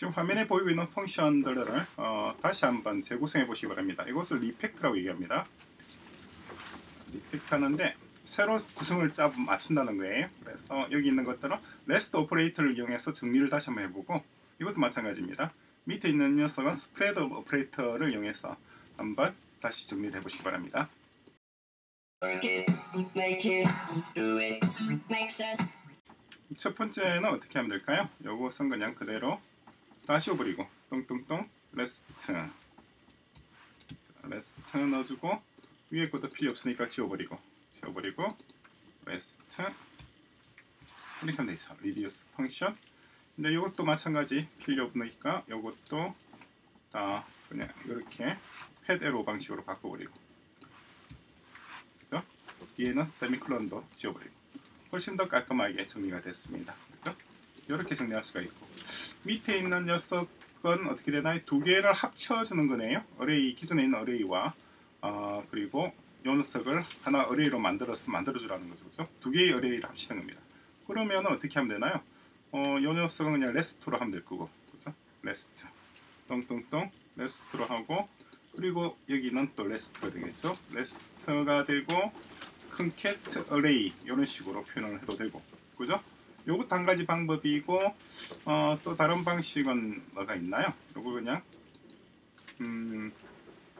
지금 화면에 보이고 있는 function들을 어, 다시 한번 재구성해 보시기 바랍니다. 이것을 refact라고 얘기합니다. refact 하는데 새로 구성을 짜 맞춘다는 거예요. 그래서 여기 있는 것들은 rest operator를 이용해서 정리를 다시 한번 해보고 이것도 마찬가지입니다. 밑에 있는 녀석은 spread operator를 이용해서 한번 다시 정리를 해보시기 바랍니다. 첫 번째는 어떻게 하면 될까요? 요것은 그냥 그대로 다 씌워버리고. 똥똥똥 rest 자, rest 넣어주고 위에 것도 필요 없으니까 지워버리고. 지워버리고 rest 이렇게 하면 되죠 reduce function 근데 이것도 마찬가지. 필요 없으니까 이것도 다 그냥 이렇게 fat arrow 방식으로 바꿔버리고. 그죠? 뒤에는 세미콜론도 지워버리고. 훨씬 더 깔끔하게 정리가 됐습니다. 이렇게 정리할 수가 있고 밑에 있는 녀석은 어떻게 되나요? 두 개를 합쳐주는 거네요. array 기존에 있는 array와 어, 그리고 요 녀석을 하나 array로 만들어서 만들어주라는 거죠. 그죠? 두 개의 array를 합치는 겁니다. 그러면 어떻게 하면 되나요? 어, 요 녀석은 그냥 rest로 하면 될 거고, 그죠? rest, 똥똥똥 rest로 하고 그리고 여기는 또 rest가 되겠죠? rest가 되고 concat array 이런 식으로 표현을 해도 되고 그죠? 요것도 한 가지 방법이고 어, 또 다른 방식은 뭐가 있나요? 요거 그냥? 음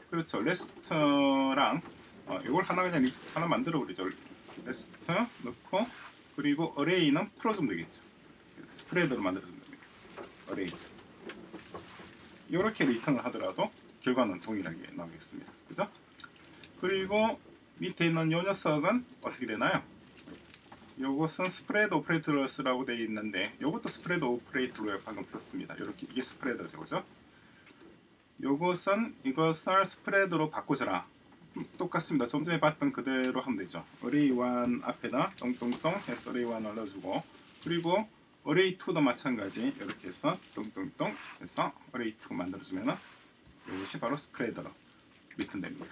그렇죠. rest랑 어, 요걸 하나 그냥 리- 하나 만들어 버리죠. rest 넣고 그리고 array는 풀어주면 되겠죠. spread로 만들어주면 됩니다. array 이렇게 return을 하더라도 결과는 동일하게 나오겠습니다. 그죠? 그리고 밑에 있는 요 녀석은 어떻게 되나요? 요것은 spread operators라고 되어 있는데 요것도 spread operator로 방금 썼습니다. 이렇게 이게 spread죠, 그죠? 요것은 이것을 spread로 바꾸자라. 음, 똑같습니다. 좀 전에 봤던 그대로 하면 되죠. array 1 앞에다 똥똥똥 해서 어레이 1을 넣어주고 그리고 어레이 2도 마찬가지 이렇게 해서 똥똥똥 해서 어레이 2 만들어주면 은 이것이 바로 스프레드로 리턴됩니다.